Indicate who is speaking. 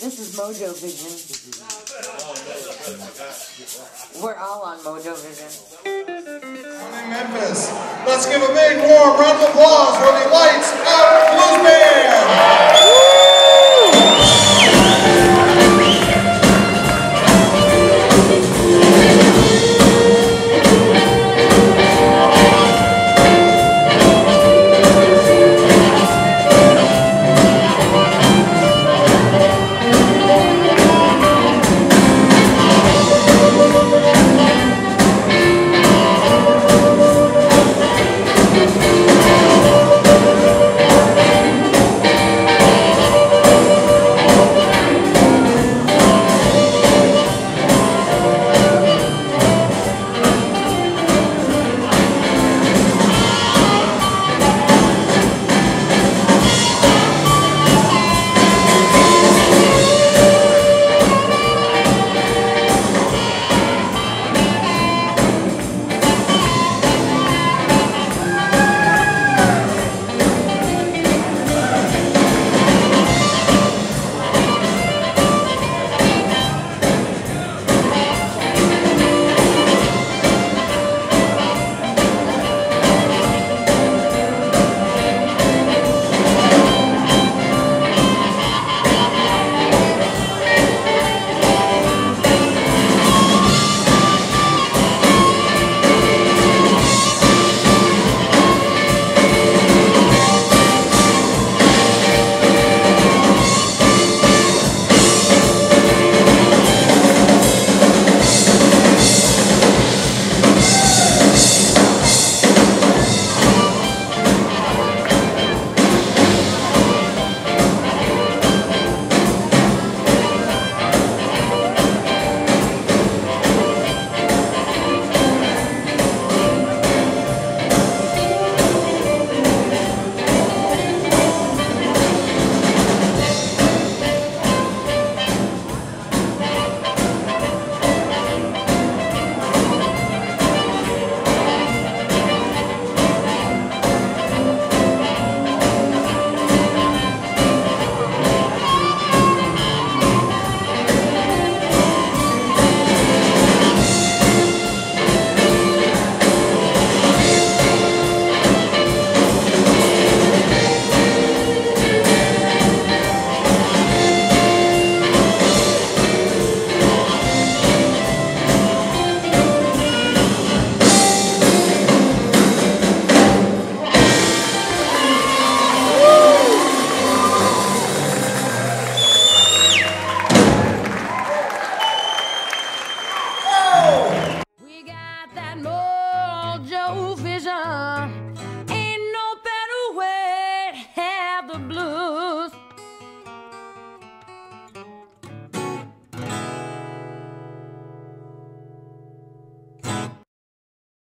Speaker 1: This is MoeJoeVision. We're all on MoeJoeVision.
Speaker 2: in Memphis. Let's give a big warm round of applause for the Lights Out Blues Band.